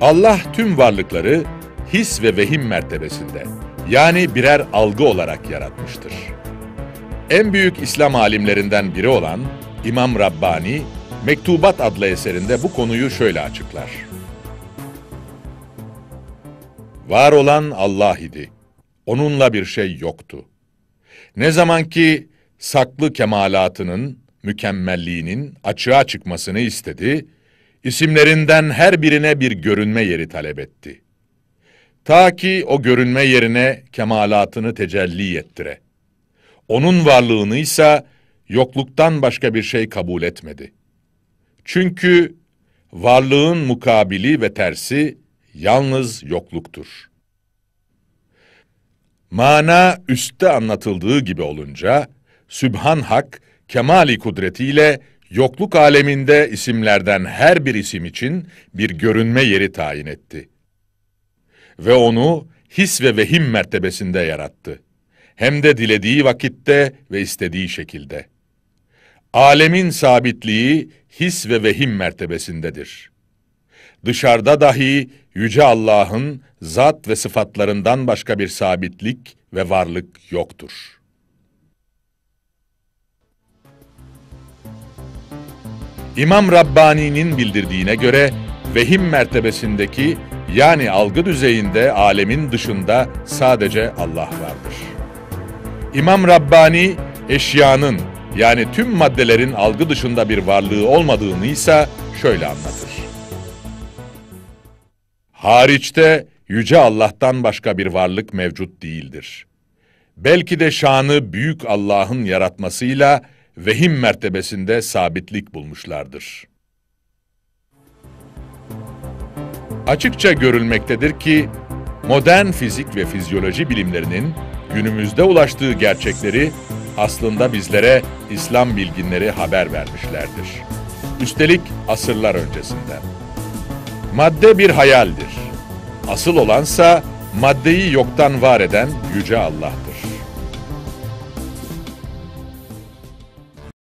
Allah tüm varlıkları his ve vehim mertebesinde, yani birer algı olarak yaratmıştır. En büyük İslam alimlerinden biri olan İmam Rabbani, Mektubat adlı eserinde bu konuyu şöyle açıklar. Var olan Allah idi. Onunla bir şey yoktu. Ne zaman ki saklı kemalatının, mükemmelliğinin açığa çıkmasını istedi, isimlerinden her birine bir görünme yeri talep etti. Ta ki o görünme yerine kemalatını tecelli ettire. Onun varlığını ise yokluktan başka bir şey kabul etmedi. Çünkü varlığın mukabili ve tersi yalnız yokluktur. Mana üstte anlatıldığı gibi olunca, Sübhan Hak, kemali kudretiyle yokluk aleminde isimlerden her bir isim için bir görünme yeri tayin etti. Ve onu his ve vehim mertebesinde yarattı. Hem de dilediği vakitte ve istediği şekilde. Alemin sabitliği his ve vehim mertebesindedir. Dışarıda dahi Yüce Allah'ın zat ve sıfatlarından başka bir sabitlik ve varlık yoktur. İmam Rabbani'nin bildirdiğine göre vehim mertebesindeki yani algı düzeyinde alemin dışında sadece Allah vardır. İmam Rabbani eşyanın yani tüm maddelerin algı dışında bir varlığı olmadığını ise şöyle anlatır. Hariçte yüce Allah'tan başka bir varlık mevcut değildir. Belki de şanı büyük Allah'ın yaratmasıyla vehim mertebesinde sabitlik bulmuşlardır. Açıkça görülmektedir ki modern fizik ve fizyoloji bilimlerinin günümüzde ulaştığı gerçekleri aslında bizlere İslam bilginleri haber vermişlerdir. Üstelik asırlar öncesinden. Madde bir hayaldir. Asıl olansa maddeyi yoktan var eden Yüce Allah'tır.